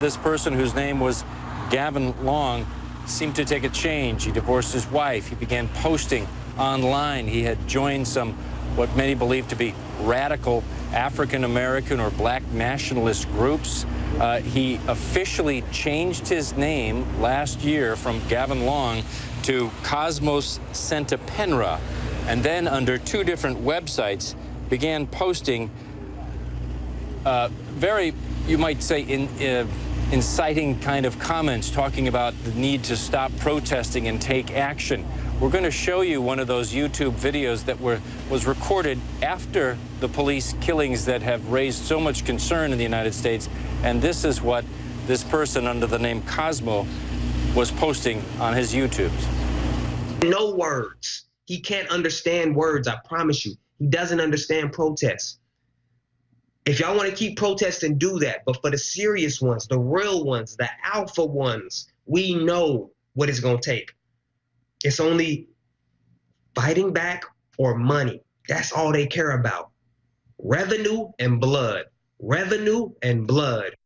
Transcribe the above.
This person whose name was Gavin Long seemed to take a change. He divorced his wife. He began posting online. He had joined some what many believe to be radical African American or black nationalist groups. Uh, he officially changed his name last year from Gavin Long to Cosmos Setepenra, and then under two different websites began posting uh, very, you might say, in, uh, inciting kind of comments talking about the need to stop protesting and take action. We're going to show you one of those YouTube videos that were was recorded after the police killings that have raised so much concern in the United States. And this is what this person under the name Cosmo was posting on his YouTubes. No words. He can't understand words, I promise you. He doesn't understand protests. If y'all want to keep protesting, do that. But for the serious ones, the real ones, the alpha ones, we know what it's going to take. It's only fighting back or money. That's all they care about. Revenue and blood. Revenue and blood.